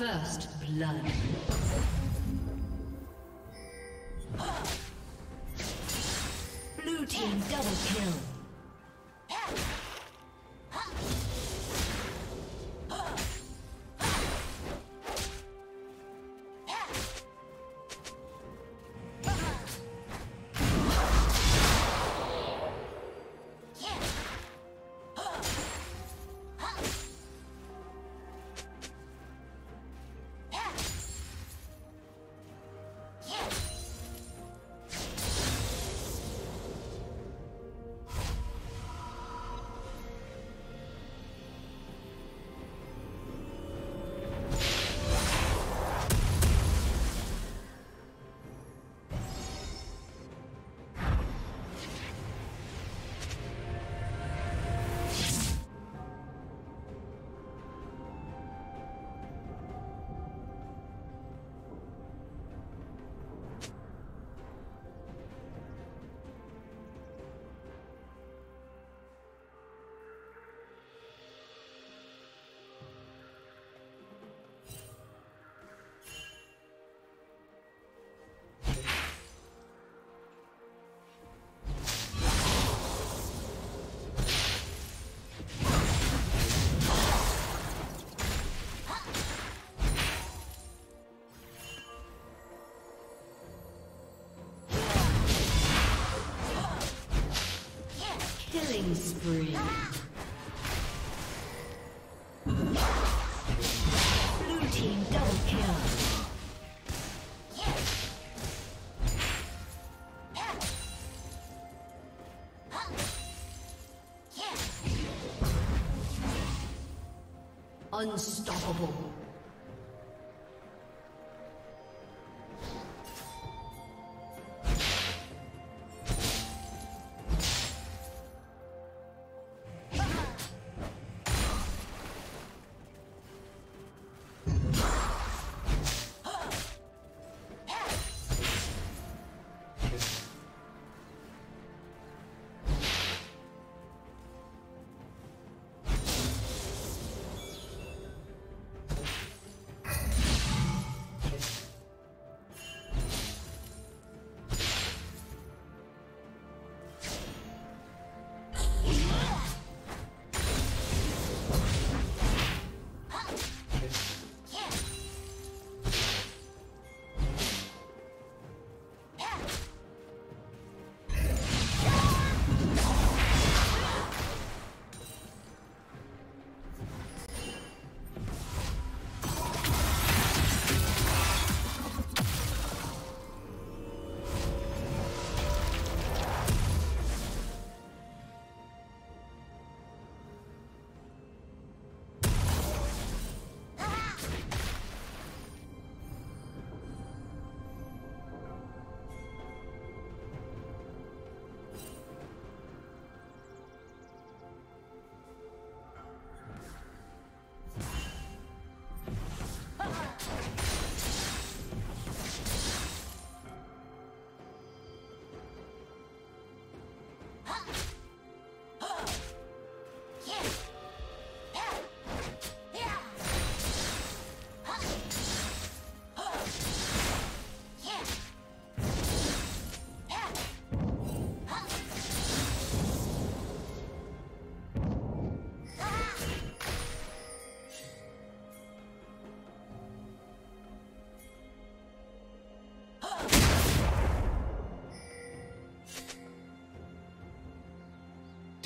First blood. Killing spree. Blue team double kill. Unstoppable.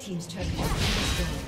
Team's destroyed.